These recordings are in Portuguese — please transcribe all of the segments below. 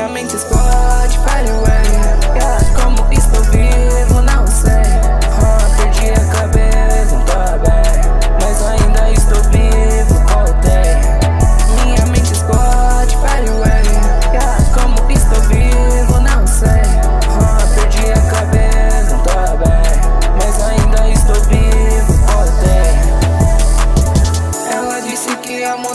minha mente explode, fale away. É. Yeah.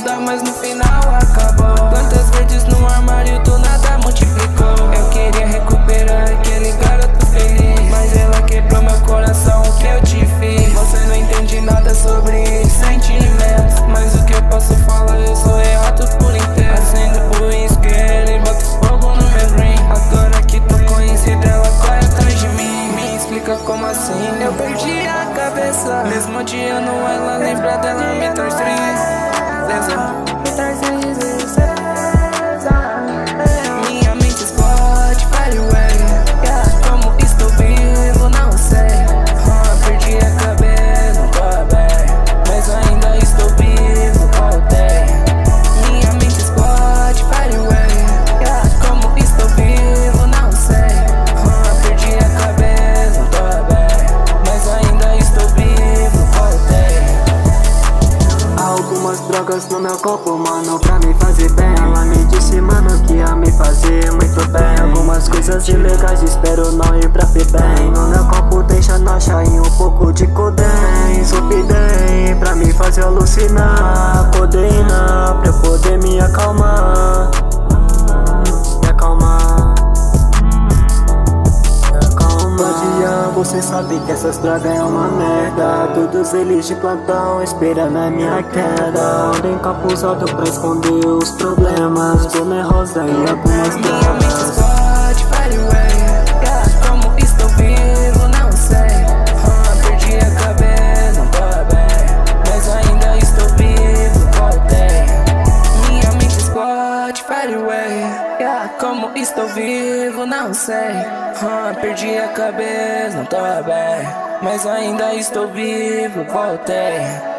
muda, mas no final acabou. Plantas verdes no armário, do nada multiplicou. Eu queria recuperar aquele garoto feliz Mas ela quebrou meu coração, o que eu te fiz? Você não entende nada sobre sentimentos Mas o que eu posso falar, eu sou errado por inteiro. Acendo o isque, ele bota fogo no meu ring. Agora que tô conhecida, ela corre atrás de mim. Me explica como assim, eu perdi a cabeça. Mesmo odiando ela, lembra No meu corpo, mano, pra me fazer bem. Ela me disse, mano, que ia me fazer muito bem. Algumas coisas ilegais, espero não ir pra bem No meu corpo tem xanocha e um pouco de codem. Zupidem, pra me fazer alucinar. Codeína, pra eu poder me acalmar você sabe que essas drogas é uma merda. Todos eles de plantão esperando a minha queda. Ando encapuzado pra esconder os problemas. Boné rosa e algumas Minha como estou vivo, não sei. Ah, perdi a cabeça, não tô bem. Mas ainda estou vivo, voltei.